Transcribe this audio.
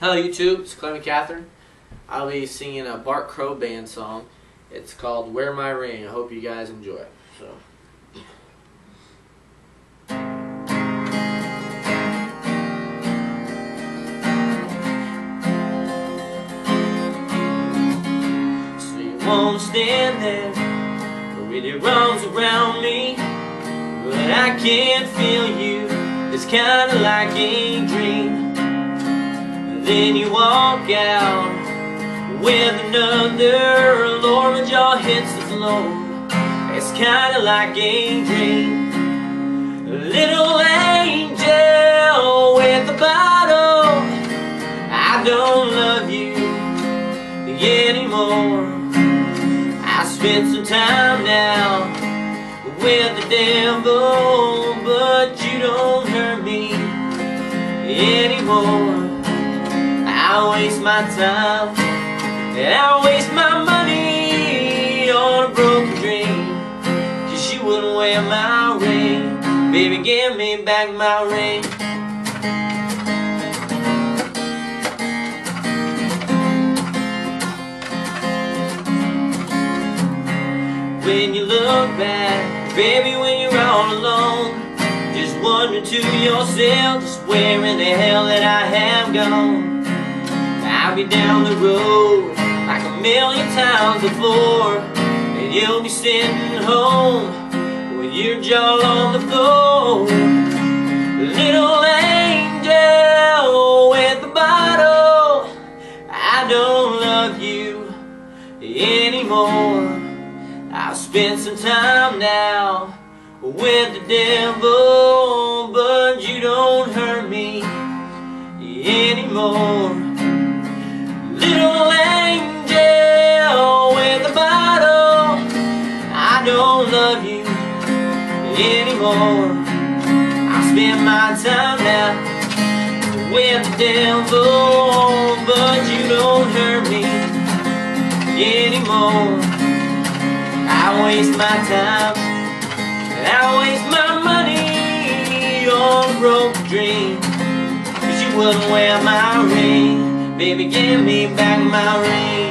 Hello YouTube, it's Clay McEachern. I'll be singing a Bart Crow Band song. It's called Wear My Ring. I hope you guys enjoy it. So. So you won't stand there with your arms around me But I can't feel you, it's kinda like a dream then you walk out with another Lord, when your hits the floor It's kinda like a dream Little angel with a bottle. I don't love you anymore. I spent some time now with the devil But you don't hurt me anymore I waste my time and I waste my money on a broken dream. Cause you wouldn't wear my ring. Baby, give me back my ring. When you look back, baby, when you're all alone Just wonder to yourself, just where in the hell that I have gone I'll be down the road like a million times before. And you'll be sitting home with your jaw on the floor. Little angel with the bottle I don't love you anymore. I've spent some time now with the devil But you don't hurt me anymore don't love you anymore. I spend my time now with the devil But you don't hurt me anymore. I waste my time I waste my money on a broken dream Cause you wouldn't wear my ring. Baby, give me back my ring